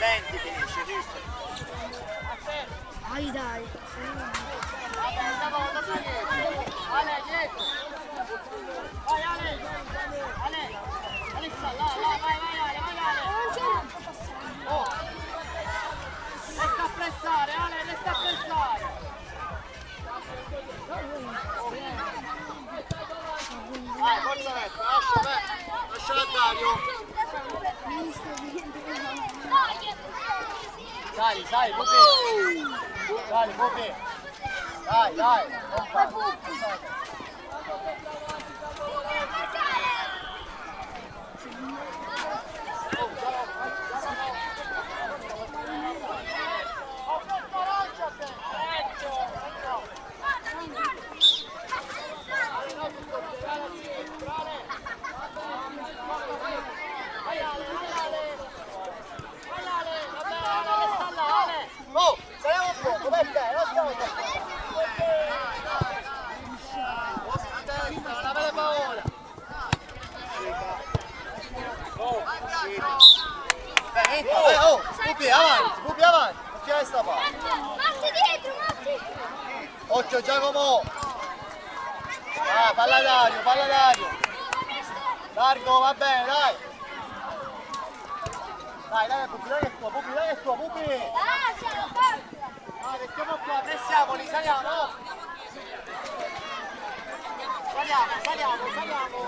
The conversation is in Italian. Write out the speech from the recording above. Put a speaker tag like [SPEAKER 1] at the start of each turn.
[SPEAKER 1] 20 finisce, giusto?
[SPEAKER 2] Dai, dai.
[SPEAKER 1] Ale, dietro. Vai Ale. Ale. Alessa, là, là, vai, vai Ale, vai Ale. Oh. Resta a pressare, Ale, resta a pressare. Vai, forza Vetto, lascia, vai. Lascia Dario. Sali, sali, Pupi. Sali, Pupi. Dai, dai, non Vai, oh, Pupi, avanti, Pupi, avanti. Tirare sta parte.
[SPEAKER 2] Matti dietro, Matti!
[SPEAKER 1] Occhio Giacomo. Ah, palla Dario, palla Dario. Largo, va bene, dai. Dai, dai, Pupi, dai che è tuo, Pupi, dai che è tuo, Pupi.
[SPEAKER 2] Ah, siamo forti!
[SPEAKER 1] Ah, restiamo qua, pressiamoli, saliamo. Saliamo, saliamo, saliamo.